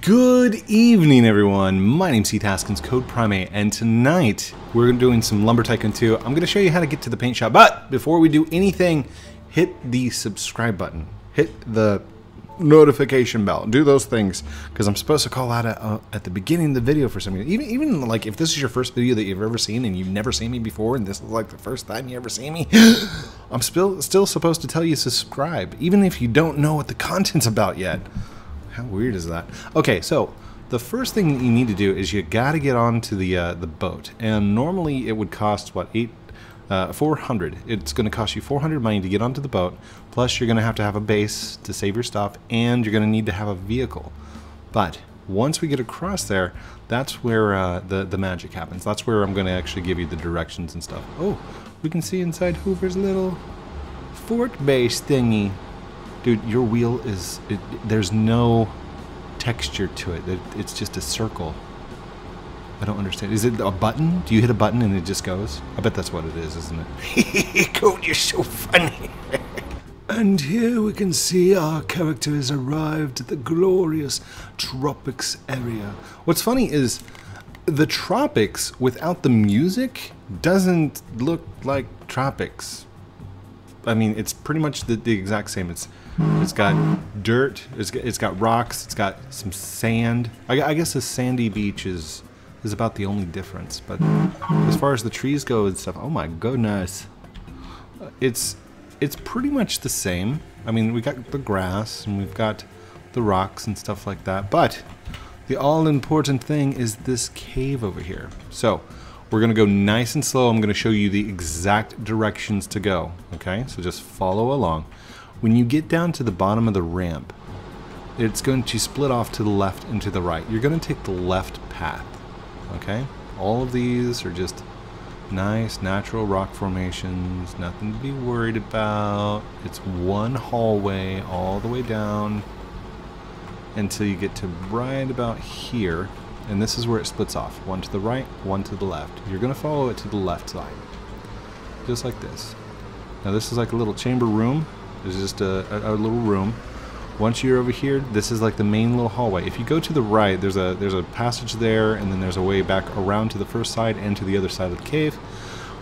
Good evening, everyone. My name's Heath Haskins, CodePrime8, and tonight we're doing some Lumber Tycoon 2. I'm going to show you how to get to the paint shop, but before we do anything, hit the subscribe button. Hit the notification bell. Do those things, because I'm supposed to call out at, uh, at the beginning of the video for some reason. Even, even like if this is your first video that you've ever seen and you've never seen me before, and this is like the first time you ever see me, I'm still still supposed to tell you subscribe, even if you don't know what the content's about yet. How weird is that? Okay, so the first thing that you need to do is you got to get onto the uh, the boat, and normally it would cost what eight. Uh, 400. It's going to cost you 400 money to get onto the boat. Plus, you're going to have to have a base to save your stuff, and you're going to need to have a vehicle. But once we get across there, that's where uh, the the magic happens. That's where I'm going to actually give you the directions and stuff. Oh, we can see inside Hoover's little fort base thingy. Dude, your wheel is, it, there's no texture to it. it. It's just a circle. I don't understand. Is it a button? Do you hit a button and it just goes? I bet that's what it is, isn't it? Code, you're so funny. And here we can see our character has arrived at the glorious tropics area. What's funny is the tropics without the music doesn't look like tropics. I mean, it's pretty much the, the exact same. It's it's got dirt. It's got, it's got rocks. It's got some sand. I, I guess a sandy beach is is about the only difference. But as far as the trees go and stuff, oh my goodness, it's it's pretty much the same. I mean, we got the grass and we've got the rocks and stuff like that. But the all important thing is this cave over here. So we're going to go nice and slow. I'm going to show you the exact directions to go. Okay, so just follow along. When you get down to the bottom of the ramp, it's going to split off to the left and to the right. You're going to take the left path. Okay, all of these are just nice natural rock formations, nothing to be worried about. It's one hallway all the way down until you get to right about here and this is where it splits off. One to the right one to the left. You're going to follow it to the left side. Just like this. Now this is like a little chamber room. There's just a, a, a, little room. Once you're over here this is like the main little hallway. If you go to the right there's a there's a passage there and then there's a way back around to the first side and to the other side of the cave.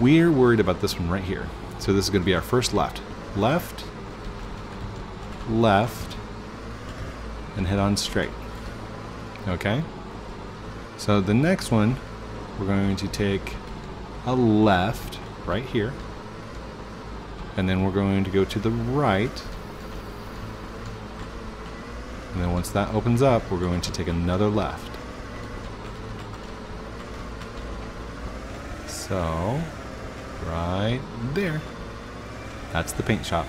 We're worried about this one right here. So this is going to be our first left. Left left and head on straight. Okay so the next one, we're going to take a left right here. And then we're going to go to the right. And then once that opens up, we're going to take another left. So, right there. That's the paint shop.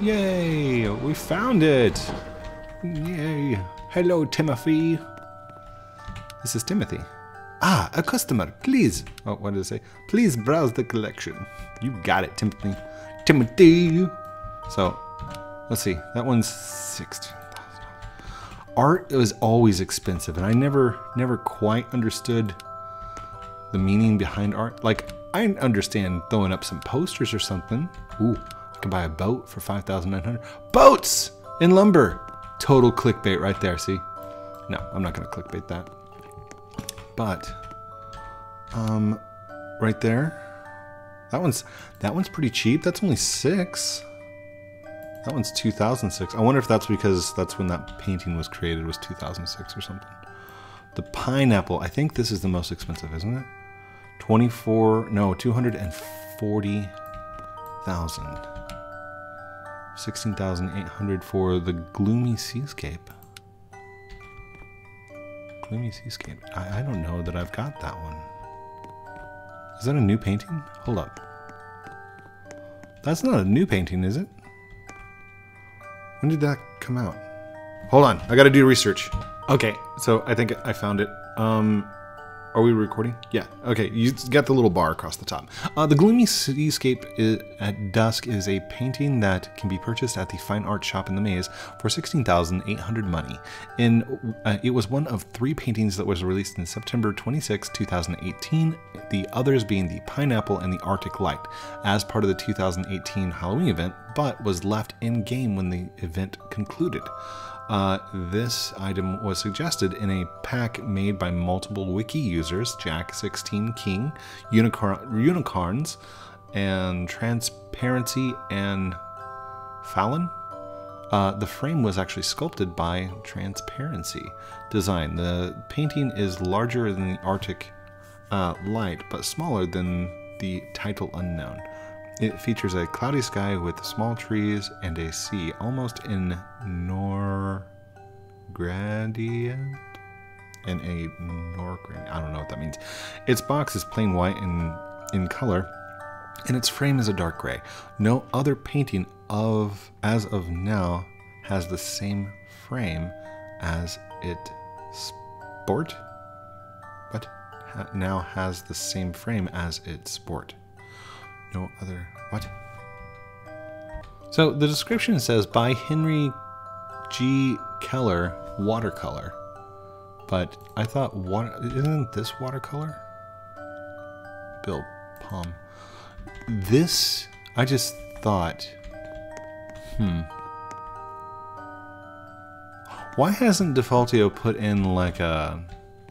Yay! We found it! Yay. Hello, Timothy. This is Timothy. Ah, a customer, please. Oh, what did it say? Please browse the collection. You got it, Timothy. Timothy. So, let's see. That one's 16,000. Art is always expensive, and I never, never quite understood the meaning behind art. Like, I understand throwing up some posters or something. Ooh, I can buy a boat for 5,900. Boats in lumber. Total clickbait right there, see? No, I'm not to clickbait that. But, um, right there, that one's, that one's pretty cheap. That's only six. That one's 2006. I wonder if that's because that's when that painting was created, was 2006 or something. The pineapple, I think this is the most expensive, isn't it? 24, no, 240,000. 16,800 for the Gloomy Seascape. Gloomy Seascape. I, I don't know that I've got that one. Is that a new painting? Hold up. That's not a new painting, is it? When did that come out? Hold on, I gotta do research. Okay, so I think I found it. Um, Are we recording? Yeah. Okay. You got the little bar across the top. Uh, the Gloomy Seascape i- at Dusk is a painting that can be purchased at the Fine Art Shop in the Maze for 16800 money. In uh, It was one of three paintings that was released in September 26, 2018, the others being the Pineapple and the Arctic Light, as part of the 2018 Halloween event, but was left in game when the event concluded. Uh, this item was suggested in a pack made by multiple wiki users, Jack16 King, Unicorn, Unicorns, and Transparency and Fallon. Uh, the frame was actually sculpted by Transparency Design. The painting is larger than the Arctic uh, Light, but smaller than the title Unknown. It features a cloudy sky with small trees and a sea, almost in nor gradient and a norgradient. I don't know what that means. Its box is plain white in in color, and its frame is a dark gray. No other painting of as of now has the same frame as it sport. but Ha- now has the same frame as its sport. No other. What? So the description says by Henry G. Keller watercolor. But I thought water isn't this watercolor? Bill Palm. This I just thought hmm. Why hasn't Defaultio put in like a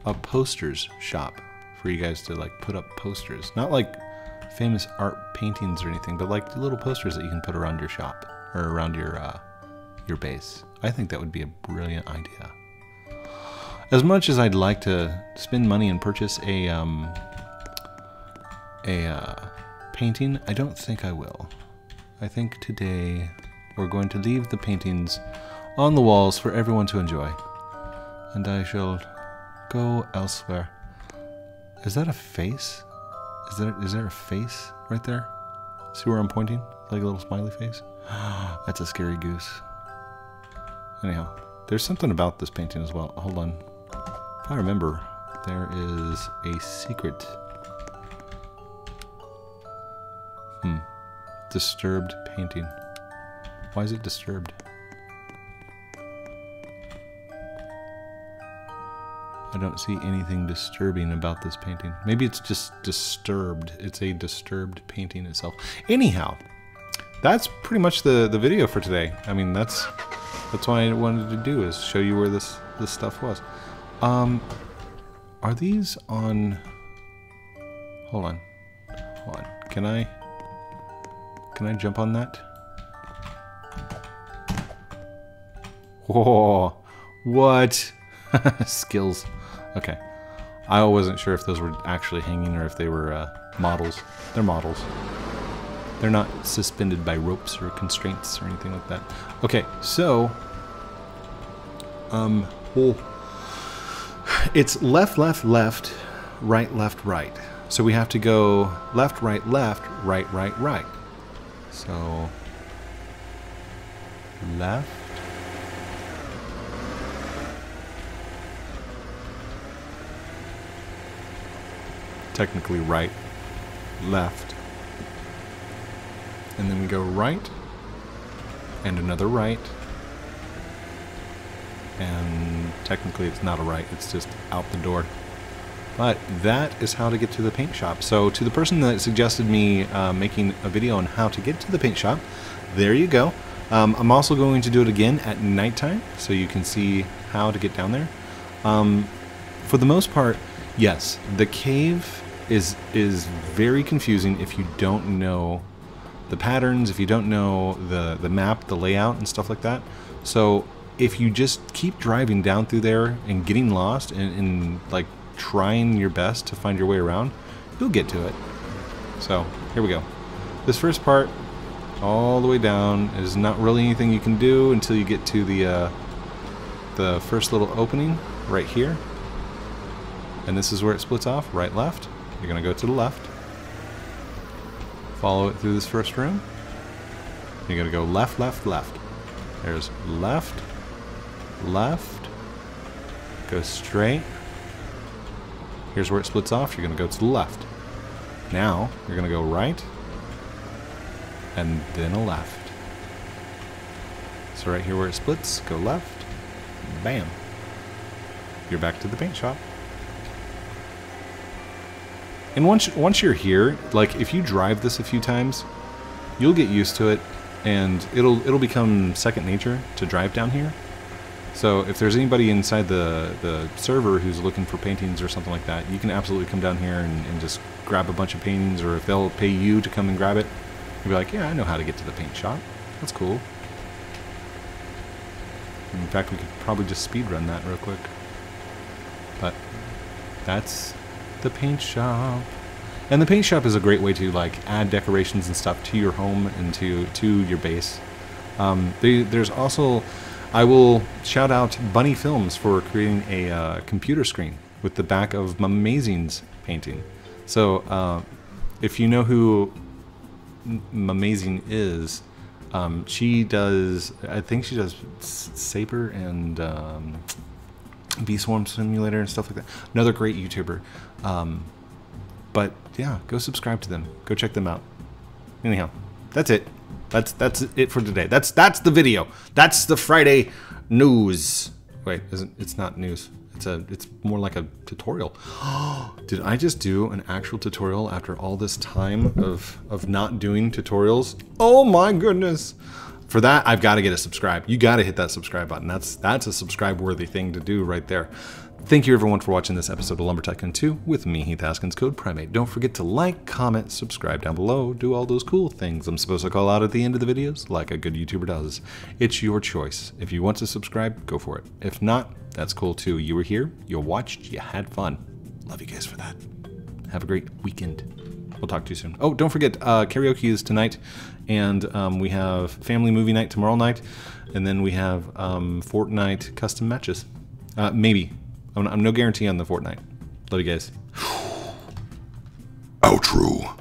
a posters shop for you guys to like put up posters? Not like famous art paintings or anything, but like little posters that you can put around your shop or around your uh, your base. I think that would be a brilliant idea. As much as I'd like to spend money and purchase a um, a uh, painting, I don't think I will. I think today we're going to leave the paintings on the walls for everyone to enjoy, and I shall go elsewhere. Is that a face? Is there is there a face right there? See where I'm pointing? Like a little smiley face? That's a scary goose. Anyhow, there's something about this painting as well. Hold on. If I remember, there is a secret. Hmm. Disturbed painting. Why is it disturbed? I don't see anything disturbing about this painting. Maybe it's just disturbed. It's a disturbed painting itself. Anyhow, that's pretty much the the video for today. I mean, that's that's what I wanted to do is show you where this this stuff was. Um, are these on? Hold on, hold on. Can I? Can I jump on that? Whoa! What? Skills. Okay. I wasn't sure if those were actually hanging or if they were uh, models. They're models. They're not suspended by ropes or constraints or anything like that. Okay, so um oh, it's left, left, left, right, left, right. So we have to go left, right, left, right, right, right. So left. Technically right, left. And then we go right and another right. And technically it's not a right, it's just out the door. But that is how to get to the paint shop. So to the person that suggested me uh, making a video on how to get to the paint shop, there you go. Um, I'm also going to do it again at nighttime so you can see how to get down there. Um, for the most part, yes, the cave is is very confusing if you don't know the patterns, if you don't know the the map, the layout, and stuff like that. So if you just keep driving down through there and getting lost and, and like trying your best to find your way around, you'll get to it. So here we go. This first part, all the way down, is not really anything you can do until you get to the uh, the first little opening right here. And this is where it splits off, right, left. You're gonna go to the left. Follow it through this first room. You're gonna go left, left, left. There's left, left, go straight, Here's where it splits off. You're going to go to the left. Now, you're going to go right, and then a left. So right here where it splits, go left, bam. You're back to the paint shop. And once once you're here, like if you drive this a few times, you'll get used to it and it'll it'll become second nature to drive down here. So if there's anybody inside the, the server who's looking for paintings or something like that, you can absolutely come down here and, and just grab a bunch of paintings, or if they'll pay you to come and grab it, you'll be like, yeah, I know how to get to the paint shop. That's cool. In fact, we could probably just speed run that real quick. But that's the paint shop. And the paint shop is a great way to like add decorations and stuff to your home and to to your base. Um, they, there's also, I will shout out Bunny Films for creating a uh, computer screen with the back of Mamazing's painting. So uh, if you know who Mamazing is, um, she does. I think she does Saber and um, Bee Swarm Simulator and stuff like that. Another great YouTuber. Um, but yeah, go subscribe to them. Go check them out. Anyhow, that's it. That's that's it for today. That's that's the video. That's the Friday news. Wait, isn't it's not news. It's a it's more like a tutorial. Did I just do an actual tutorial after all this time of of not doing tutorials? Oh my goodness. For that, I've got to get a subscribe. You got to hit that subscribe button. That's that's a subscribe worthy thing to do right there. Thank you everyone for watching this episode of Lumber Tycoon 2 with me, Heath Haskins, CodePrime8. Don't forget to like, comment, subscribe down below, do all those cool things I'm supposed to call out at the end of the videos, like a good YouTuber does. It's your choice. If you want to subscribe, go for it. If not, that's cool too. You were here, you watched, you had fun. Love you guys for that. Have a great weekend. We'll talk to you soon. Oh, don't forget, uh, karaoke is tonight, and um, we have family movie night tomorrow night, and then we have um, Fortnite custom matches. Uh, maybe. I'm, I'm no guarantee on the Fortnite. Love you guys. Outro.